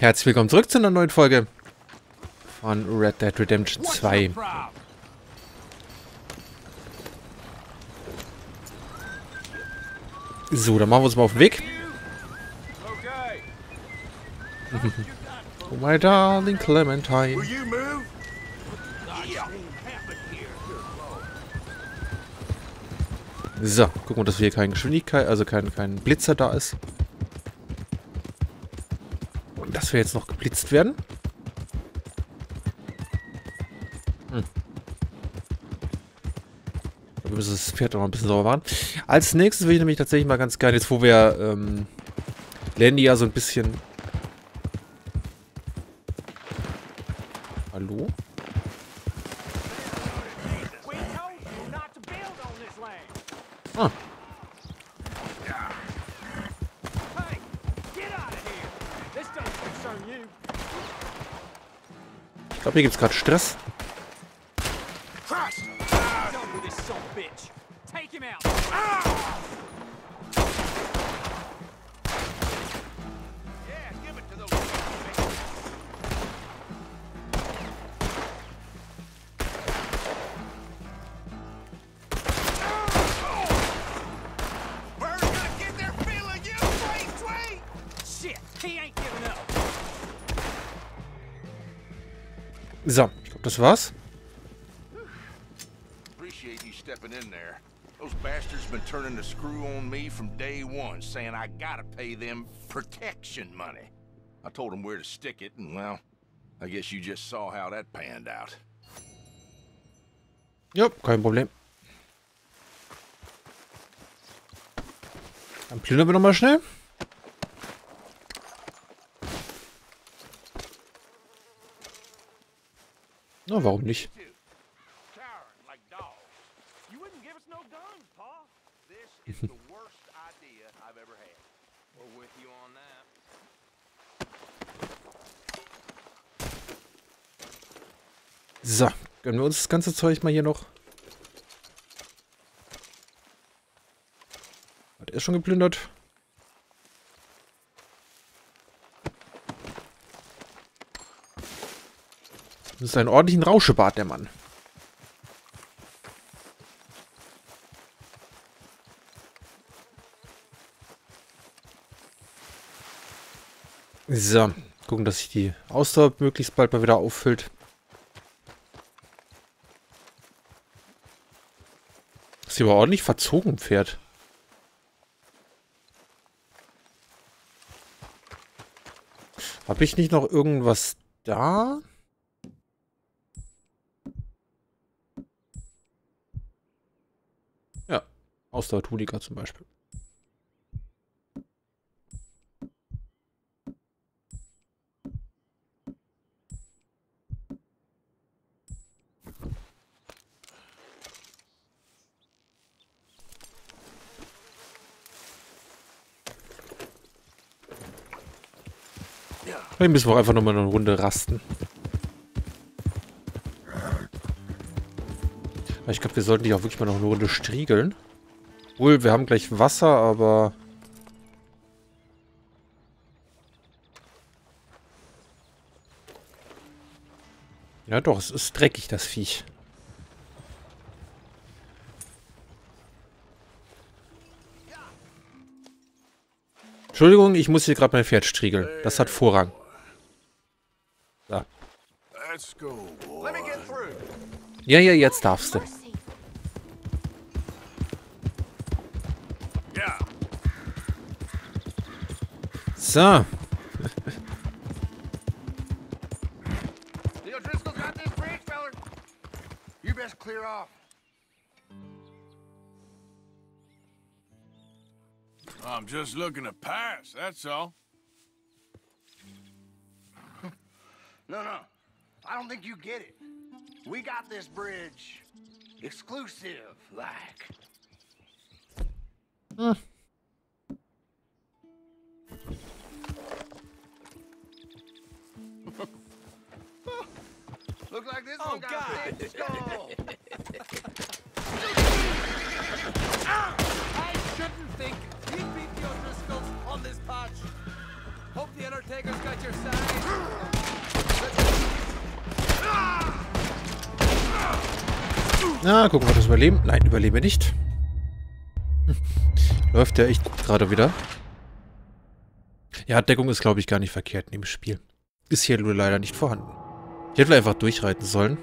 Herzlich willkommen zurück zu einer neuen Folge von Red Dead Redemption 2. So, dann machen wir uns mal auf den Weg. oh my darling Clementine. So, gucken wir, dass wir hier keine Geschwindigkeit, also kein, kein Blitzer da ist. Dass wir jetzt noch geblitzt werden. Hm. Wir müssen das Pferd noch ein bisschen sauber machen. Als nächstes will ich nämlich tatsächlich mal ganz gerne, jetzt wo wir ähm, Landy ja so ein bisschen... Hallo? Hier gibt es gerade Stress. So, ich glaube, das war's. Appreciate you stepping in there. Those bastards been turning the screw on me from day one, saying I gotta pay them protection money. I told them where to stick it, and well, I guess you just saw how that panned out. Ja, kein Problem. Dann plündern wir nochmal schnell. You on that. So, gönnen wir uns das ganze Zeug mal hier noch. Hat er schon geplündert? Das ist ein ordentlichen Rauschebart, der Mann. So, gucken, dass sich die Ausdauer möglichst bald mal wieder auffüllt. Ist hier aber ordentlich verzogen, Pferd. Habe ich nicht noch irgendwas da? Ja, Ausdauertunika zum Beispiel. Vielleicht müssen wir auch einfach nochmal eine Runde rasten. Ich glaube, wir sollten die auch wirklich mal noch eine Runde striegeln. Wohl, wir haben gleich Wasser, aber... Ja doch, es ist dreckig, das Viech. Entschuldigung, ich muss hier gerade mein Pferd striegeln. Das hat Vorrang. Through. Ja, ja, jetzt darfst du. So. The O'Driscoll got this bridge, feller. You best clear off. I'm just looking to pass, that's all. no, no. I don't think you get it. We got this bridge exclusive, like. Looks like this one got a big skull. I shouldn't think we beat the O'Driscolls on this patch. Hope the Undertaker's got your sign. Na, gucken wir das überleben. Nein, überleben wir nicht. Läuft ja echt gut gerade wieder. Ja, Deckung ist, glaube ich, gar nicht verkehrt in dem Spiel. Ist hier nur leider nicht vorhanden. Ich hätte einfach durchreiten sollen.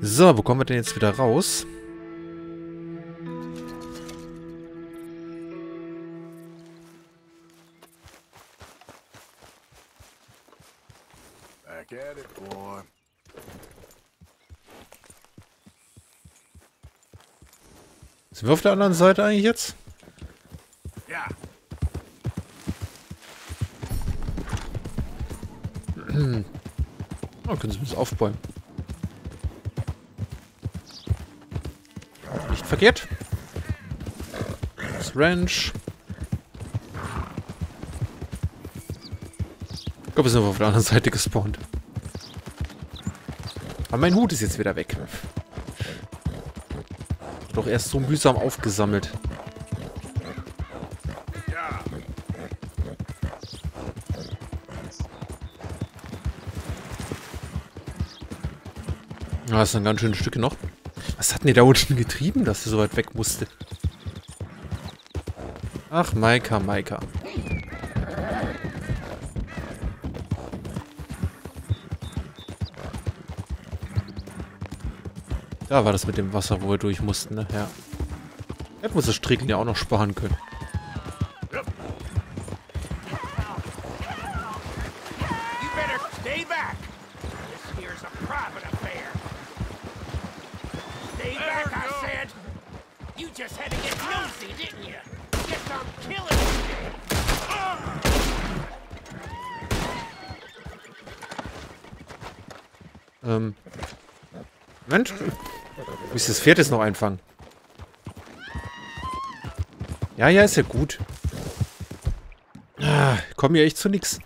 So, wo kommen wir denn jetzt wieder raus? Sind wir auf der anderen Seite eigentlich jetzt? Oh, können Sie ein bisschen aufbäumen. Nicht verkehrt. Das Ranch. Ich glaube, wir sind auf der anderen Seite gespawnt. Aber mein Hut ist jetzt wieder weg. Doch erst so mühsam aufgesammelt. Ah, das sind ganz schöne Stücke noch. Was hat denn der da unten getrieben, dass er so weit weg musste? Ach, Maika, Maika. Da war das mit dem Wasser, wo wir durch mussten, ne? Ja. Hätten wir das Stricken ja auch noch sparen können. You better stay back. This here's a private affair. Stay back, I said. You just had to get nosy, didn't you? Guess I'm killing you. Ähm. Moment. Muss ich das Pferd jetzt noch einfangen? Ja, ja, ist ja gut. Ah, komm hier echt zu nix.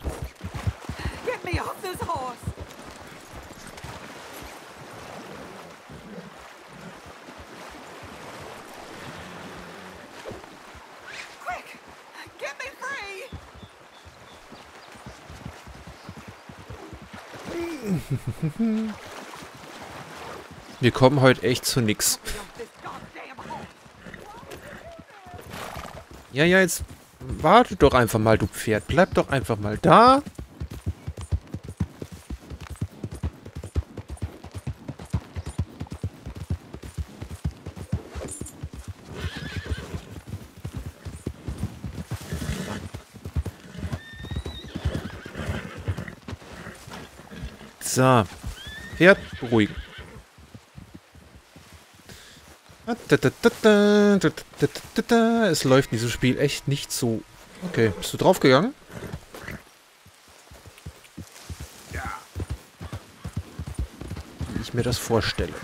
Wir kommen heute echt zu nix. Ja, ja, jetzt warte doch einfach mal, du Pferd. Bleib doch einfach mal da. So. Pferd beruhigen. Es läuft in diesem Spiel echt nicht so. Okay, bist du draufgegangen? Wie ich mir das vorstelle.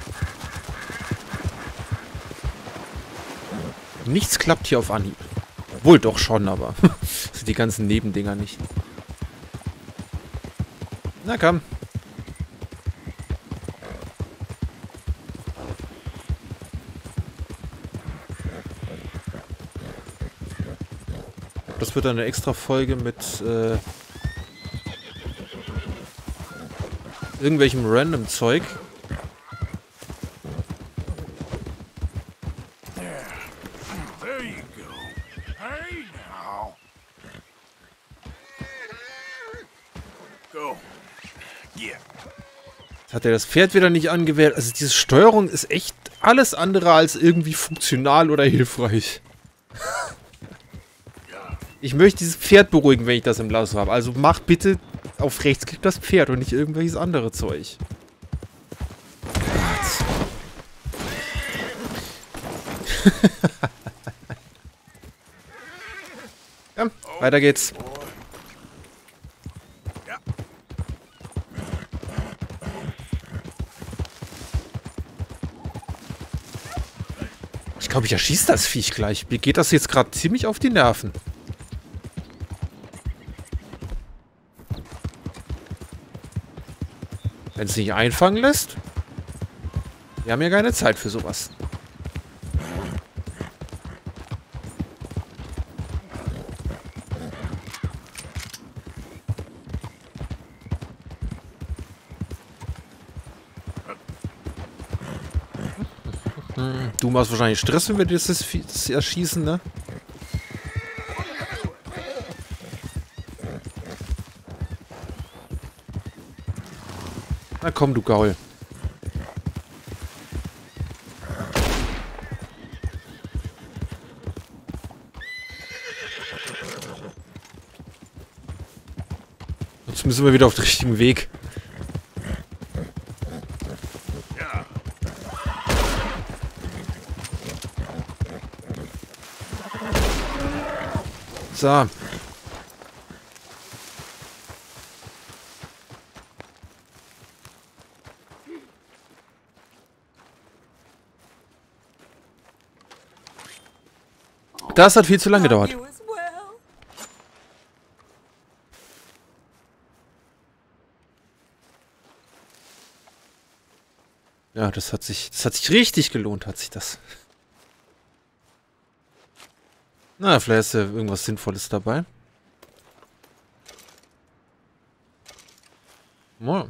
Nichts klappt hier auf Anhieb. Wohl doch schon, aber die ganzen Nebendinger nicht. Na komm. Das wird eine extra Folge mit äh, irgendwelchem random Zeug. Hat er das Pferd wieder nicht angewählt. Also diese Steuerung ist echt alles andere als irgendwie funktional oder hilfreich. Ich möchte dieses Pferd beruhigen, wenn ich das im Lasso habe. Also mach bitte auf Rechtsklick das Pferd und nicht irgendwelches andere Zeug. Komm, weiter geht's. Ja. Ich glaube, ich erschieße das Viech gleich. Mir geht das jetzt gerade ziemlich auf die Nerven. Wenn es nicht einfangen lässt. Wir haben ja keine Zeit für sowas. Hm, du machst wahrscheinlich Stress, wenn wir das erschießen, ne? Na komm, du Gaul. Jetzt müssen wir wieder auf den richtigen Weg. So. Das hat viel zu lange gedauert. Ja, das hat sich, das hat sich richtig gelohnt, hat sich das. Na, vielleicht ist ja irgendwas Sinnvolles dabei. Ja,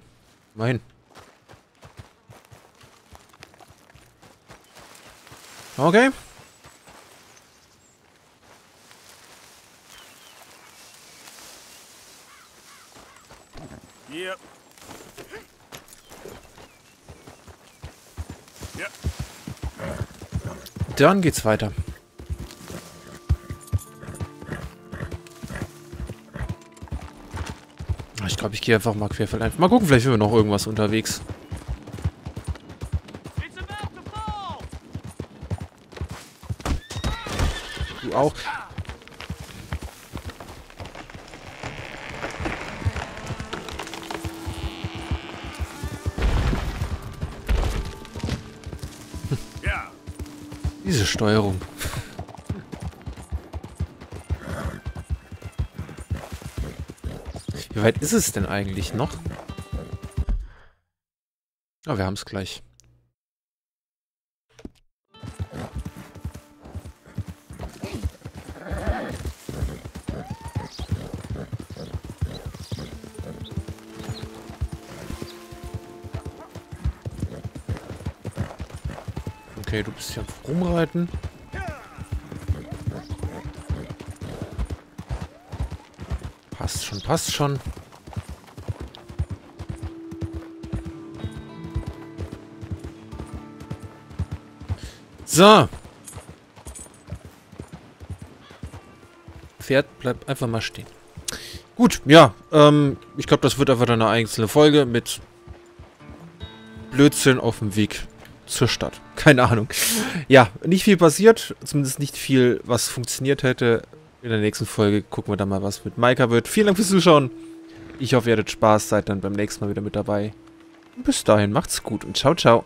mein. Okay. Yep. Yep. Dann geht's weiter. Ich glaube, ich gehe einfach mal querfeldein. Mal gucken, vielleicht finden wir noch irgendwas unterwegs. Du auch. Yeah. Diese Steuerung. Wie weit ist es denn eigentlich noch? Ah, wir haben es gleich. Okay, du bist hier Rumreiten. Passt schon, passt schon. So. Pferd bleibt einfach mal stehen. Gut, ja. Ähm, ich glaube, das wird einfach dann eine einzelne Folge mit Blödsinn auf dem Weg zur Stadt. Keine Ahnung. Ja, nicht viel passiert. Zumindest nicht viel, was funktioniert hätte. In der nächsten Folge gucken wir dann mal, was mit Maika wird. Vielen Dank fürs Zuschauen. Ich hoffe, ihr hattet Spaß. Seid dann beim nächsten Mal wieder mit dabei. Bis dahin, macht's gut und ciao, ciao.